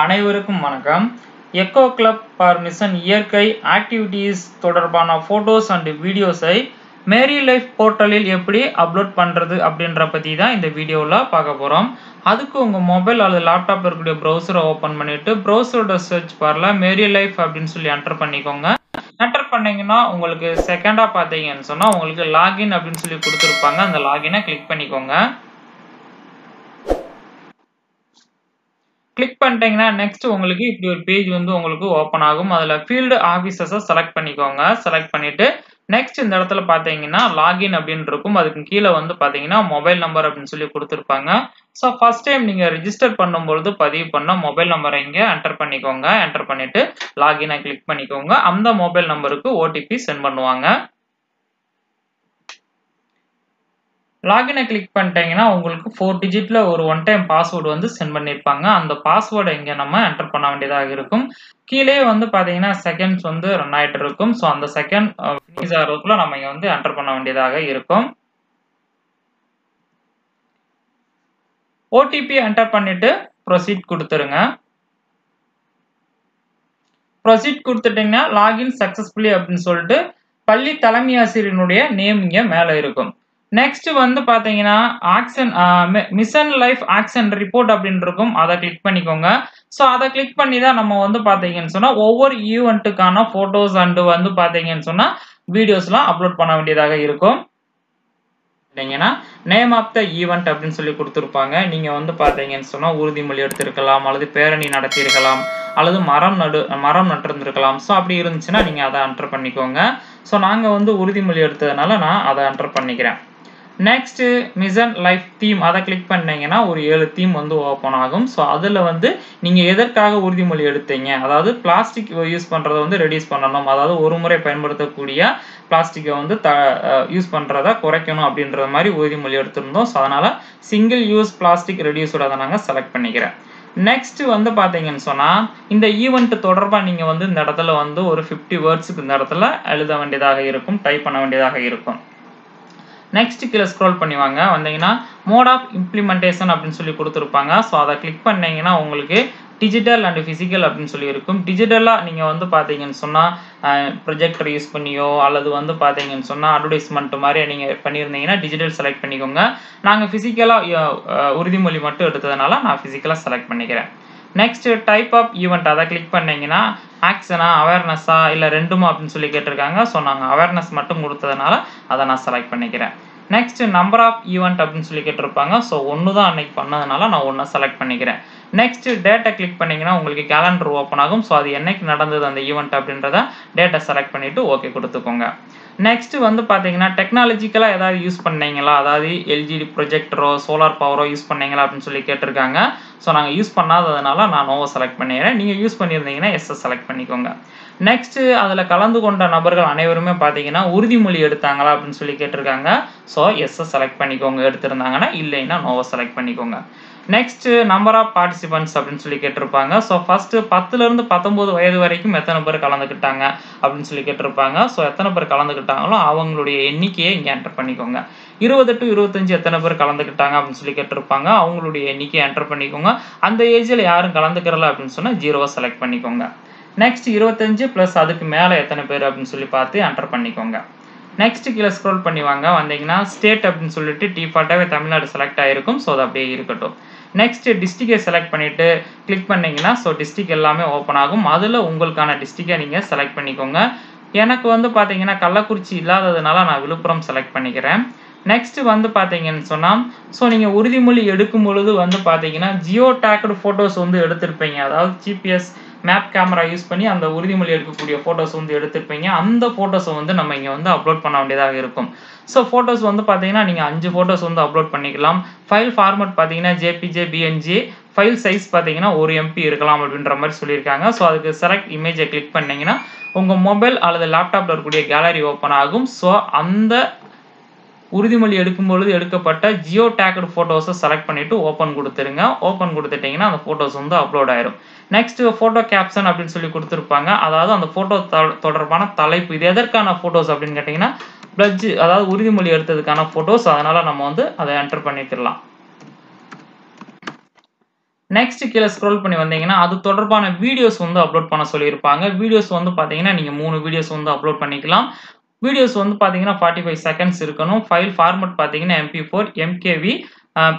அனைவருக்கும் வணக்கம். Eco club for mission இயற்கை ஆக்டிவிட்டீஸ் தொடர்பான ஃபோட்டோஸ் அண்ட் வீடியோஸை மேரி லைஃப் போர்ட்டலில் எப்படி அப்லோட் பண்ணுறது அப்படின்ற பற்றி தான் இந்த வீடியோவில் பார்க்க போகிறோம் அதுக்கு உங்கள் மொபைல் அல்லது லேப்டாப் இருக்கக்கூடிய ப்ரௌசரை ஓப்பன் பண்ணிவிட்டு ப்ரௌசரோட சர்ச் பாரில் மேரி லைஃப் அப்படின்னு சொல்லி என்டர் பண்ணிக்கோங்க. என்டர் பண்ணிங்கன்னா உங்களுக்கு செகண்டாக பார்த்தீங்கன்னு சொன்னால் உங்களுக்கு லாகின் அப்படின்னு சொல்லி கொடுத்துருப்பாங்க. அந்த லாகினை கிளிக் பண்ணிக்கோங்க. கிளிக் பண்ணிட்டீங்கன்னா நெக்ஸ்ட் உங்களுக்கு இப்படி ஒரு பேஜ் வந்து உங்களுக்கு ஓப்பன் ஆகும். அதில் ஃபீல்டு ஆஃபீஸர்ஸை செலக்ட் பண்ணிக்கோங்க. செலக்ட் பண்ணிட்டு நெக்ஸ்ட் இந்த இடத்துல பார்த்தீங்கன்னா லாகின் அப்படின்னு இருக்கும். அதுக்கு கீழே வந்து பார்த்தீங்கன்னா மொபைல் நம்பர் அப்படின்னு சொல்லி கொடுத்துருப்பாங்க. ஸோ ஃபர்ஸ்ட் டைம் நீங்கள் ரிஜிஸ்டர் பண்ணும்பொழுது பதிவு பண்ண மொபைல் நம்பரை இங்கே என்டர் பண்ணிக்கோங்க. என்டர் பண்ணிட்டு லாகினை கிளிக் பண்ணிக்கோங்க. அந்த மொபைல் நம்பருக்கு ஓடிபி சென்ட் பண்ணுவாங்க. லாகினை கிளிக் பண்ணிட்டீங்கன்னா உங்களுக்கு ஃபோர் டிஜிட்டில் ஒரு ஒன் டைம் பாஸ்வேர்டு வந்து சென்ட் பண்ணியிருப்பாங்க அந்த பாஸ்வேர்டை இங்கே நம்ம என்டர் பண்ண வேண்டியதாக இருக்கும். கீழே வந்து பார்த்தீங்கன்னா செகண்ட்ஸ் வந்து ரன் ஆகிட்டு இருக்கும். ஸோ அந்த செகண்ட் ஃபினிஷ் ஆகிறதுக்குள்ள நம்ம இங்கே வந்து என்டர் பண்ண வேண்டியதாக இருக்கும். ஓடிபி என்டர் பண்ணிட்டு ப்ரொசீட் கொடுத்துருங்க. ப்ரொசீட் கொடுத்துட்டீங்கன்னா லாகின் சக்ஸஸ்ஃபுல்லி அப்படின்னு சொல்லிட்டு பள்ளி தலைமை ஆசிரியனுடைய நேம் இங்கே மேலே இருக்கும். நெக்ஸ்ட் வந்து பார்த்தீங்கன்னா action mission life action report அப்படின்னு இருக்கும். அதை கிளிக் பண்ணிக்கோங்க. ஸோ அதை கிளிக் பண்ணி தான் நம்ம வந்து பார்த்தீங்கன்னு சொன்னால் ஒவ்வொரு ஈவெண்ட்டுக்கான ஃபோட்டோஸ் அண்டு வந்து பார்த்தீங்கன்னு சொன்னால் வீடியோஸ்லாம் அப்லோட் பண்ண வேண்டியதாக இருக்கும். பார்த்தீங்கன்னா நேம் ஆஃப் த ஈவெண்ட் அப்படின்னு சொல்லி கொடுத்துருப்பாங்க. நீங்கள் வந்து பார்த்தீங்கன்னு சொன்னால் உறுதிமொழி எடுத்திருக்கலாம் அல்லது பேரணி நடத்தியிருக்கலாம் அல்லது மரம் நடு மரம் நட்டிருந்துருக்கலாம். ஸோ அப்படி இருந்துச்சுன்னா நீங்கள் அதை என்டர் பண்ணிக்கோங்க. ஸோ நாங்கள் வந்து உறுதிமொழி எடுத்ததுனால நான் அதை என்டர் பண்ணிக்கிறேன். நெக்ஸ்ட்டு மிஷன் லைஃப் தீம் அதை கிளிக் பண்ணீங்கன்னா ஒரு ஏழு தீம் வந்து ஓப்பன் ஆகும். ஸோ அதில் வந்து நீங்கள் எதற்காக உறுதிமொழி எடுத்தீங்க? அதாவது பிளாஸ்டிக் யூஸ் பண்ணுறதை வந்து ரெடியூஸ் பண்ணணும். அதாவது ஒரு முறை பயன்படுத்தக்கூடிய பிளாஸ்டிக்கை வந்து த யூஸ் பண்ணுறத குறைக்கணும் அப்படின்ற மாதிரி உறுதிமொழி எடுத்திருந்தோம். ஸோ அதனால் சிங்கிள் யூஸ் பிளாஸ்டிக் ரெடியூஸோட அதை நாங்கள் செலக்ட் பண்ணிக்கிறேன். நெக்ஸ்ட் வந்து பார்த்தீங்கன்னு சொன்னால் இந்த ஈவெண்ட் தொடர்பாக நீங்கள் வந்து இந்த இடத்துல வந்து ஒரு ஃபிஃப்டி வேர்ட்ஸுக்கு இந்த இடத்துல எழுத வேண்டியதாக இருக்கும் டைப் பண்ண வேண்டியதாக இருக்கும். நெக்ஸ்ட் கீழே ஸ்க்ரோல் பண்ணி வாங்க. வந்தீங்கன்னா மோட் ஆஃப் இம்ப்ளிமெண்டேஷன் அப்படின்னு சொல்லி கொடுத்துருப்பாங்க. ஸோ அதை கிளிக் பண்ணீங்கன்னா உங்களுக்கு டிஜிட்டல் அண்ட் ஃபிசிக்கல் அப்படின்னு சொல்லி இருக்கும். டிஜிட்டலாக நீங்கள் வந்து பார்த்தீங்கன்னு சொன்னால் ப்ரொஜெக்டர் யூஸ் பண்ணியோ அல்லது வந்து பார்த்தீங்கன்னு சொன்னால் அட்வர்டைஸ்மெண்ட் மாதிரி நீங்கள் பண்ணியிருந்தீங்கன்னா டிஜிட்டல் செலக்ட் பண்ணிக்கோங்க. நாங்கள் ஃபிசிக்கலாக உறுதிமொழி மட்டும் எடுத்ததுனால நான் ஃபிசிக்கலாக செலக்ட் பண்ணிக்கிறேன். நெக்ஸ்ட் டைப் ஆஃப் ஈவெண்ட் அதை கிளிக் பண்ணீங்கன்னா ஆக்ஷனா அவேர்னஸா இல்லை ரெண்டுமா அப்படின்னு சொல்லி கேட்டிருக்காங்க. ஸோ நாங்கள் அவேர்னஸ் மட்டும் கொடுத்ததுனால அதை நான் செலக்ட் பண்ணிக்கிறேன். நெக்ஸ்ட் நம்பர் ஆஃப் ஈவெண்ட் அப்படின்னு சொல்லி கேட்டிருப்பாங்க. ஸோ ஒன்று தான் அன்னைக்கு பண்ணதுனால நான் ஒன்று செலக்ட் பண்ணிக்கிறேன். நெக்ஸ்ட் டேட்டை கிளிக் பண்ணிங்கன்னா உங்களுக்கு கேலண்டர் ஓப்பன் ஆகும். ஸோ அது என்னைக்கு நடந்தது அந்த ஈவெண்ட் அப்படின்றத டேட்டை செலக்ட் பண்ணிவிட்டு ஓகே கொடுத்துக்கோங்க. நெக்ஸ்ட் வந்து பார்த்தீங்கன்னா டெக்னாலஜிக்கலாக ஏதாவது யூஸ் பண்ணீங்களா? அதாவது எல்ஜிடி ப்ரொஜெக்டரோ சோலார் பவரோ யூஸ் பண்ணீங்களா அப்படின்னு சொல்லி கேட்டிருக்காங்க. ஸோ நாங்கள் யூஸ் பண்ணாததுனால நான் நோவை செலக்ட் பண்ணிடுறேன் நீங்கள் யூஸ் பண்ணியிருந்தீங்கன்னா எஸ்எஸ் செலக்ட் பண்ணிக்கோங்க. நெக்ஸ்ட் அதில் கலந்து கொண்ட நபர்கள் அனைவருமே பார்த்தீங்கன்னா உறுதிமொழி எடுத்தாங்களா அப்படின்னு சொல்லி கேட்டிருக்காங்க. ஸோ எஸ்எஸ் செலக்ட் பண்ணிக்கோங்க எடுத்திருந்தாங்கன்னா இல்லைன்னா நோவை செலக்ட் பண்ணிக்கோங்க. நெக்ஸ்ட் நம்பர் ஆஃப் பார்ட்டிசிபென்ட்ஸ் அப்படின்னு சொல்லி கேட்டிருப்பாங்க. ஸோ ஃபர்ஸ்ட் பத்துலேருந்து பத்தொம்போது வயது வரைக்கும் எத்தனை பேர் கலந்துக்கிட்டாங்க அப்படின்னு சொல்லி கேட்டிருப்பாங்க. ஸோ எத்தனை பேர் கலந்துக்கிட்டாங்களோ அவங்களுடைய எண்ணிக்கையை இங்கே என்டர் பண்ணிக்கோங்க. இருபது டு இருபத்தஞ்சு எத்தனை பேர் கலந்துக்கிட்டாங்க அப்படின்னு சொல்லி கேட்டிருப்பாங்க. அவங்களுடைய எண்ணிக்கையை என்டர் பண்ணிக்கோங்க. அந்த ஏஜில் யாரும் கலந்துக்கிறல அப்படின்னு சொன்னால் ஜீரோவை செலக்ட் பண்ணிக்கோங்க. நெக்ஸ்ட் இருபத்தஞ்சு ப்ளஸ் அதுக்கு மேலே எத்தனை பேர் அப்படின்னு சொல்லி பார்த்து என்டர் பண்ணிக்கோங்க. நெக்ஸ்ட் கீழே ஸ்க்ரோல் பண்ணி வாங்க. வந்தீங்கன்னா ஸ்டேட் அப்படின்னு சொல்லிட்டு டிஃபால்ட்டாகவே தமிழ்நாடு செலக்ட் ஆகிருக்கும் ஸோ அது அப்படியே இருக்கட்டும். நெக்ஸ்ட் டிஸ்ட்ரிக்டை செலக்ட் பண்ணிவிட்டு கிளிக் பண்ணிங்கன்னா ஸோ டிஸ்ட்ரிக் எல்லாமே ஓப்பன் ஆகும். அதில் உங்களுக்கான டிஸ்ட்ரிக்டை நீங்கள் செலக்ட் பண்ணிக்கோங்க. எனக்கு வந்து பார்த்தீங்கன்னா கள்ளக்குறிச்சி இல்லாததுனால நான் விழுப்புரம் செலக்ட் பண்ணிக்கிறேன். நெக்ஸ்ட் வந்து பார்த்தீங்கன்னு சொன்னால் ஸோ நீங்கள் உறுதிமொழி எடுக்கும் பொழுது வந்து பார்த்தீங்கன்னா ஜியோ டேக்டு ஃபோட்டோஸ் வந்து எடுத்திருப்பீங்க. அதாவது ஜிபிஎஸ் மேப் கேமரா யூஸ் பண்ணி அந்த உறுதிமொழி எடுக்கக்கூடிய ஃபோட்டோஸ் வந்து எடுத்திருப்பீங்க. அந்த ஃபோட்டோஸை வந்து நம்ம இங்கே வந்து அப்லோட் பண்ண வேண்டியதாக இருக்கும். ஸோ ஃபோட்டோஸ் வந்து பார்த்தீங்கன்னா நீங்கள் அஞ்சு ஃபோட்டோஸ் வந்து அப்லோட் பண்ணிக்கலாம். ஃபைல் ஃபார்மட் பார்த்தீங்கன்னா ஜேபிஜே பிஎன்ஜி ஃபைல் சைஸ் பார்த்தீங்கன்னா ஒரு எம்பி இருக்கலாம் அப்படின்ற மாதிரி சொல்லியிருக்காங்க. ஸோ அதுக்கு செலக்ட் இமேஜை கிளிக் பண்ணிங்கன்னா உங்கள் மொபைல் அல்லது லேப்டாப்பில் இருக்கக்கூடிய கேலரி ஓப்பன் ஆகும். ஸோ அந்த உறுதிமொழி எடுக்கும் பொழுது எடுக்கப்பட்ட ஜியோ டேக்கடு ஃபோட்டோஸை செலக்ட் பண்ணிவிட்டு ஓப்பன் கொடுத்துருங்க. ஓப்பன் கொடுத்துட்டிங்கன்னா அந்த ஃபோட்டோஸ் வந்து அப்லோட் ஆயிரும். நெக்ஸ்ட் ஃபோட்டோ கேப்ஷன் அப்படின்னு சொல்லி கொடுத்துருப்பாங்க. அதாவது அந்த ஃபோட்டோ தொடர்பான தலைப்பு. இது எதற்கான ஃபோட்டோஸ் அப்படின்னு கேட்டிங்கன்னா பிளட்ஜ் அதாவது உறுதிமொழி எடுத்ததுக்கான ஃபோட்டோஸ் அதனால் நம்ம வந்து அதை என்டர் பண்ணிக்கலாம் நெக்ஸ்ட் கீழே ஸ்க்ரோல் பண்ணி வந்தீங்கன்னா அது தொடர்பான வீடியோஸ் வந்து அப்லோட் பண்ண சொல்லியிருப்பாங்க. வீடியோஸ் வந்து பார்த்தீங்கன்னா நீங்கள் மூணு வீடியோஸ் வந்து அப்லோட் பண்ணிக்கலாம். வீடியோஸ் வந்து பார்த்தீங்கன்னா ஃபார்ட்டி ஃபைவ் செகண்ட்ஸ் இருக்கணும் ஃபைல் ஃபார்மெட் பார்த்தீங்கன்னா MP four MKV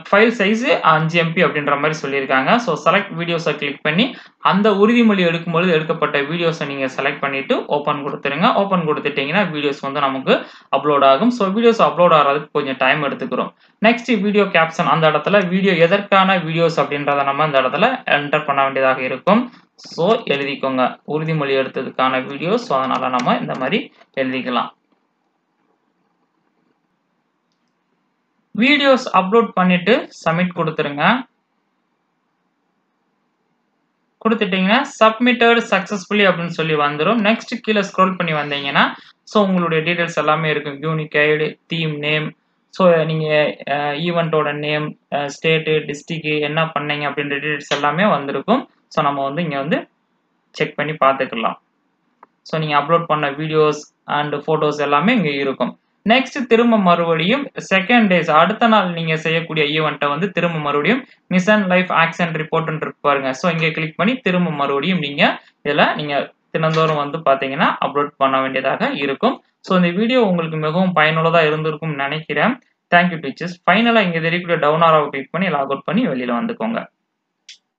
file size அஞ்சு எம்பி அப்படின்ற மாதிரி சொல்லியிருக்காங்க. ஸோ செலக்ட் வீடியோஸை கிளிக் பண்ணி அந்த உறுதிமொழி எடுக்கும்பொழுது எடுக்கப்பட்ட வீடியோஸை நீங்கள் செலக்ட் பண்ணிவிட்டு ஓப்பன் கொடுத்துருங்க. ஓப்பன் கொடுத்துட்டிங்கன்னா வீடியோஸ் வந்து நமக்கு அப்லோட் ஆகும். ஸோ வீடியோஸ் அப்லோட் ஆகிறதுக்கு கொஞ்சம் டைம் எடுத்துக்கிறோம். நெக்ஸ்ட் வீடியோ கேப்ஷன் அந்த இடத்துல வீடியோ எதற்கான வீடியோஸ் அப்படின்றத நம்ம அந்த இடத்துல என்டர் பண்ண வேண்டியதாக இருக்கும். ஸோ எழுதிக்கோங்க. உறுதிமொழி எடுத்ததுக்கான வீடியோஸ் ஸோ அதனால் நம்ம இந்த மாதிரி எழுதிக்கலாம். வீடியோஸ் அப்லோட் பண்ணிட்டு சப்மிட் கொடுத்துருங்க. கொடுத்துட்டீங்கன்னா சப்மிட்டட் சக்ஸஸ்ஃபுல்லி அப்படின்னு சொல்லி வந்துடும் நெக்ஸ்ட் கீழே ஸ்க்ரோல் பண்ணி வந்தீங்கன்னா ஸோ உங்களுடைய டீட்டெயில்ஸ் எல்லாமே இருக்கும். Unique ID theme name so நீங்கள் ஈவெண்ட்டோட நேம் ஸ்டேட்டு டிஸ்ட்ரிக்கு என்ன பண்ணீங்க அப்படின்ற டீட்டெயில்ஸ் எல்லாமே வந்திருக்கும். ஸோ நம்ம வந்து இங்கே வந்து செக் பண்ணி பார்த்துக்கலாம். ஸோ நீங்கள் அப்லோட் பண்ண வீடியோஸ் அண்ட் ஃபோட்டோஸ் எல்லாமே இங்கே இருக்கும். நெக்ஸ்ட் திரும்ப மறுபடியும் செகண்ட் டேஸ் அடுத்த நாள் நீங்கள் செய்யக்கூடிய ஈவெண்ட்டை வந்து திரும்ப மறுபடியும் மிஷன் லைஃப் ஆக்ஷன் ரிப்போர்ட்னு இருக்கு பாருங்க. ஸோ இங்கே கிளிக் பண்ணி திரும்ப மறுபடியும் நீங்கள் இதில் நீங்கள் தினந்தோறும் வந்து பார்த்தீங்கன்னா அப்லோட் பண்ண வேண்டியதாக இருக்கும். ஸோ இந்த வீடியோ உங்களுக்கு மிகவும் பயனுள்ளதாக இருந்திருக்கும்னு நினைக்கிறேன். தேங்க்யூ டீச்சர்ஸ் ஃபைனலாக இங்கே தெரியக்கூடிய டவுன் ஆராவை கிளிக் பண்ணி லாக் அவுட் பண்ணி வெளியில் வந்துக்கோங்க.